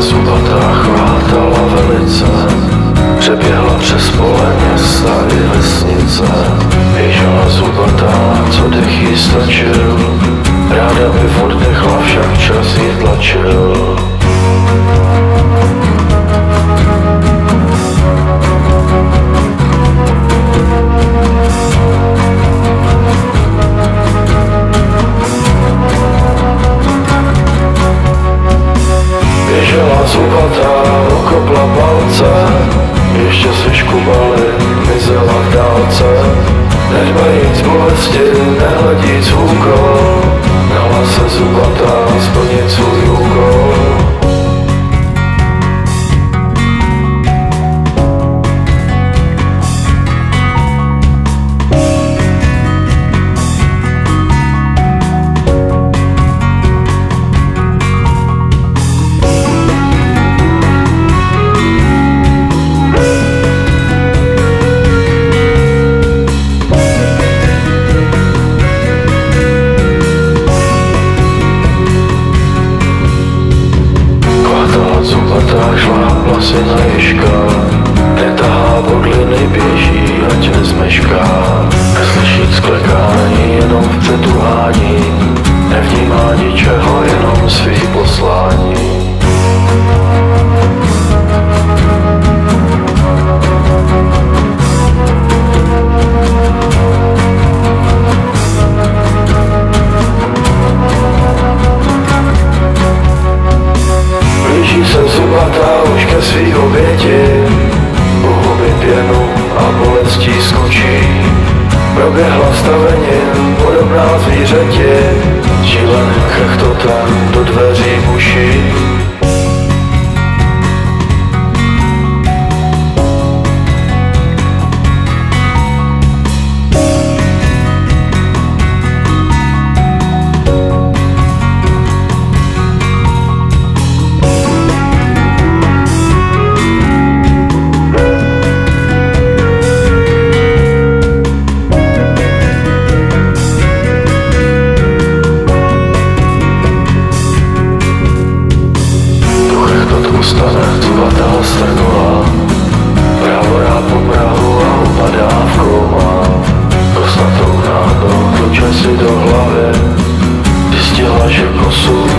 zubatá chvátala velice. Přeběhla přes pole města i vesnice. Běžela zubatá, co dech jí stačil. Ráda by oddechla, však čas jí tlačil Ještě se škubali, mizela v dálce. Nedbajíc bolesti, nehledíc si na ježka. Netahá bodliny, běží, ať nezmešká Neslyší sklekání, jenom v přetuhání Nevnímá ničeho, jenom svý svý oběti Pohlubí pěnu a bolestí skočí. Proběhla stavením podobná zvířeti. Šíleným chechtotem do dveří buší si do hlavy. Zjistila, že nechala doma